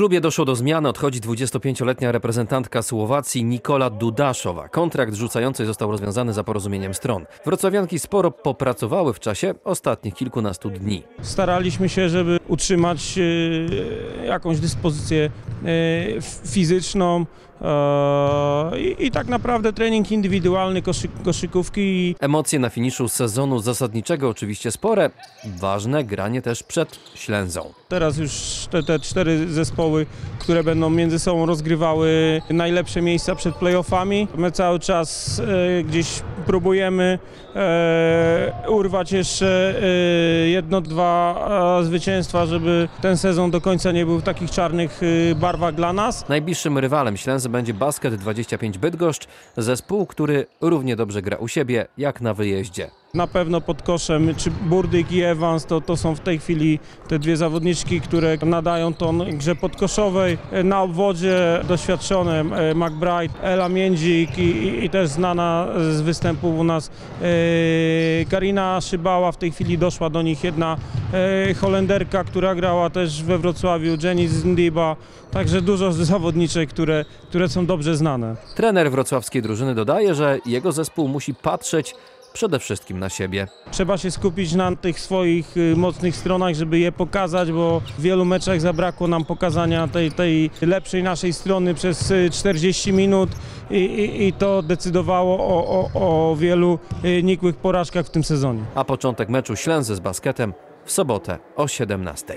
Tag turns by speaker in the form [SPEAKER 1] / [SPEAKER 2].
[SPEAKER 1] klubie doszło do zmiany. Odchodzi 25-letnia reprezentantka Słowacji Nikola Dudaszowa. Kontrakt rzucającej został rozwiązany za porozumieniem stron. Wrocławianki sporo popracowały w czasie ostatnich kilkunastu dni.
[SPEAKER 2] Staraliśmy się, żeby utrzymać e, jakąś dyspozycję e, fizyczną i, i tak naprawdę trening indywidualny, koszy, koszykówki
[SPEAKER 1] Emocje na finiszu sezonu zasadniczego oczywiście spore. Ważne granie też przed Ślęzą.
[SPEAKER 2] Teraz już te, te cztery zespoły, które będą między sobą rozgrywały najlepsze miejsca przed playoffami. My cały czas e, gdzieś próbujemy e, urwać jeszcze e, jedno, dwa zwycięstwa, żeby ten sezon do końca nie był w takich czarnych barwach dla nas.
[SPEAKER 1] Najbliższym rywalem Ślęzy będzie Basket 25 Bydgoszcz, zespół, który równie dobrze gra u siebie jak na wyjeździe.
[SPEAKER 2] Na pewno pod koszem, czy Burdyk i Evans, to, to są w tej chwili te dwie zawodniczki, które nadają ton grze podkoszowej. Na obwodzie doświadczone e, McBride, Ela Międzik i, i, i też znana z występów u nas e, Karina Szybała. W tej chwili doszła do nich jedna e, Holenderka, która grała też we Wrocławiu, Jenny Zindiba. Także dużo zawodniczek, które, które są dobrze znane.
[SPEAKER 1] Trener wrocławskiej drużyny dodaje, że jego zespół musi patrzeć przede wszystkim na siebie.
[SPEAKER 2] Trzeba się skupić na tych swoich y, mocnych stronach, żeby je pokazać, bo w wielu meczach zabrakło nam pokazania tej, tej lepszej naszej strony przez y, 40 minut i, i, i to decydowało o, o, o wielu y, nikłych porażkach w tym sezonie.
[SPEAKER 1] A początek meczu Ślęzy z basketem w sobotę o 17.